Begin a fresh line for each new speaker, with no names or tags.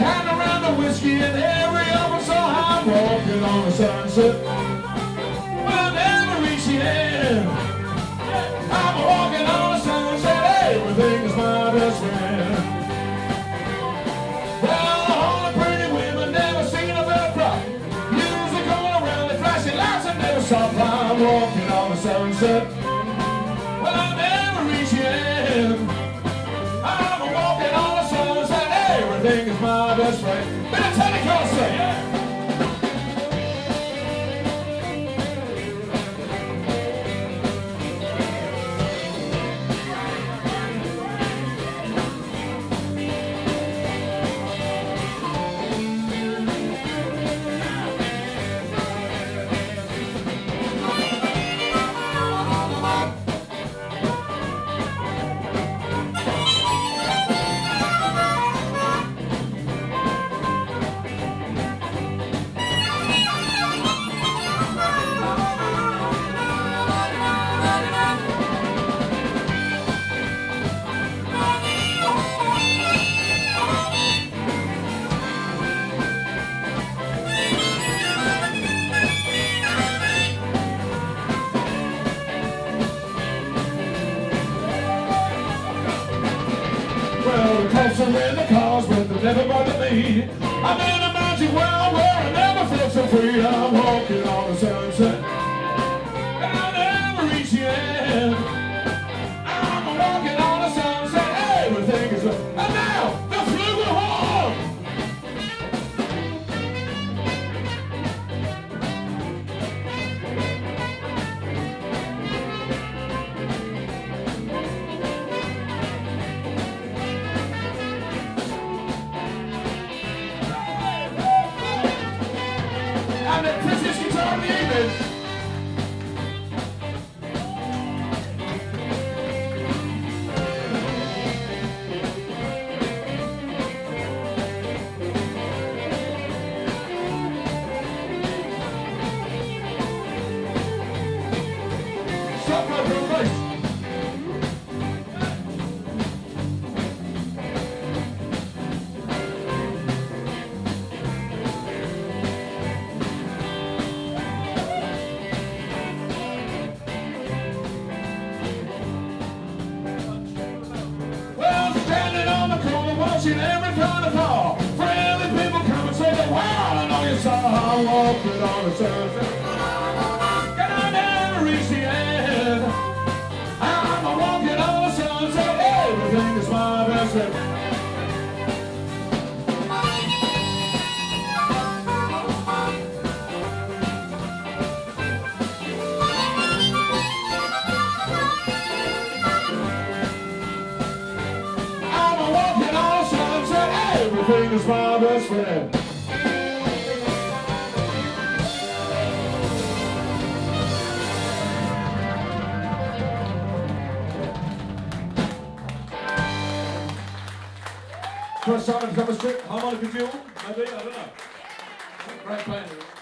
hand around the whiskey and every other so high walking on the sunset. Never reach the end. I'm walking on the sunset. Everything is my best friend. Well, all the pretty women never seen a better. Music around, the flashing lights never stop. I'm walking on the sunset. But I never reach the end. Friend. Been a Pentecostal. The in the cars, but they never bother me. I'm in a magic world And the watching every carnival. Friendly people come and say, wow, I know you saw walking on the sunset. And I never reach the end. I'm walking on the. Everything is my best friend. Everything is my best friend. First time in Cover Street, harmonica duel, maybe, I don't know. Great band.